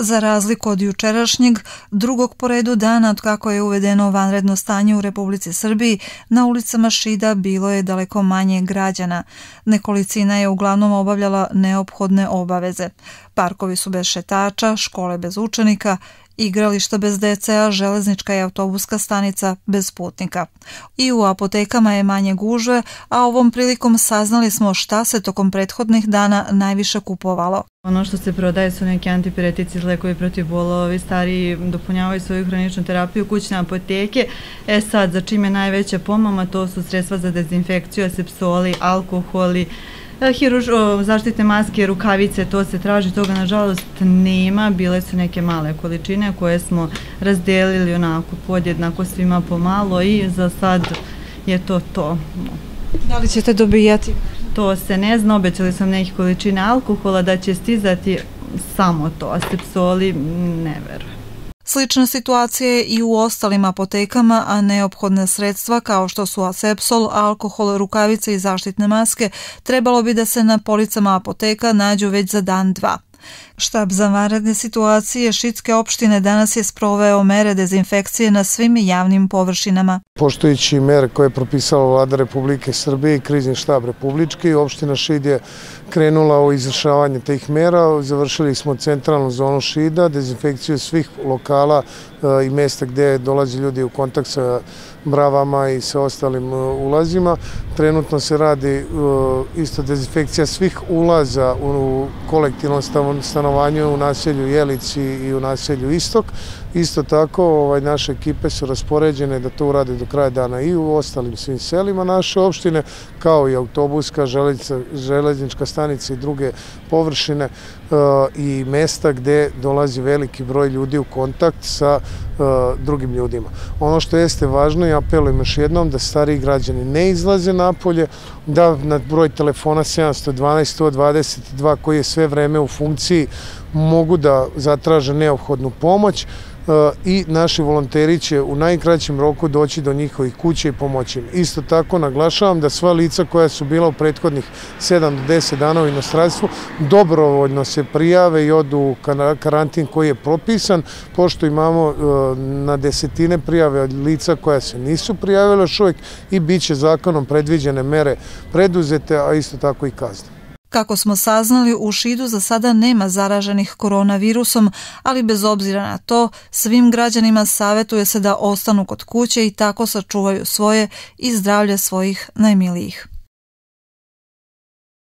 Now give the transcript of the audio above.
Za razliku od jučerašnjeg, drugog po redu dana od kako je uvedeno vanredno stanje u Republici Srbiji, na ulicama Šida bilo je daleko manje građana. Nekolicina je uglavnom obavljala neophodne obaveze. Parkovi su bez šetača, škole bez učenika, igrališta bez dece, a železnička i autobuska stanica bez putnika. I u apotekama je manje gužve, a ovom prilikom saznali smo šta se tokom prethodnih dana najviše kupovalo. Ono što se prodaje su neki antipiretici, lekovi protiv bolova, ovi stariji dopunjavaju svoju hroničnu terapiju, kućne apoteke. E sad, za čim je najveća pomama, to su sredstva za dezinfekciju, asepsoli, alkoholi, E, hiruž, zaštitne maske, rukavice, to se traži, toga nažalost nema, bile su neke male količine koje smo razdelili onako podjednako svima pomalo i za sad je to to. Da li ćete dobijati? To se ne zna, obećali sam neke količine alkohola da će stizati samo to, a stepsoli ne verujem. Slična situacija je i u ostalim apotekama, a neophodne sredstva kao što su asepsol, alkohol, rukavice i zaštitne maske trebalo bi da se na policama apoteka nađu već za dan dva. Štab za vanredne situacije Šitske opštine danas je sproveo mere dezinfekcije na svim javnim površinama. Poštojići mere koje je propisala vlada Republike Srbije i krizni štab Republički, opština Šid je krenula u izvršavanje tih mera. Završili smo centralnu zonu Šida, dezinfekciju svih lokala i mesta gde dolazi ljudi u kontakt sa bravama i sa ostalim e, ulazima. Trenutno se radi e, isto dezinfekcija svih ulaza u kolektivnom stanovanju u naselju Jelici i u naselju Istok. Isto tako ovaj, naše ekipe su raspoređene da to urade do kraja dana i u ostalim svim selima naše opštine, kao i autobuska, železnička stanica i druge površine i mesta gde dolazi veliki broj ljudi u kontakt sa drugim ljudima. Ono što jeste važno i apelujem još jednom da stari građani ne izlaze napolje, da na broj telefona 712 122 koji je sve vreme u funkciji mogu da zatraže neophodnu pomoć i naši volonteri će u najkraćem roku doći do njihovih kuća i pomoći. Isto tako naglašavam da sva lica koja su bila u prethodnih 7 do 10 dana u inostranstvu dobrovoljno se prijave i odu u karantin koji je propisan, pošto imamo na desetine prijave od lica koja se nisu prijavila još i bit će zakonom predviđene mere preduzete, a isto tako i kazne. Kako smo saznali, u Šidu za sada nema zaraženih koronavirusom, ali bez obzira na to, svim građanima savjetuje se da ostanu kod kuće i tako sačuvaju svoje i zdravlje svojih najmilijih.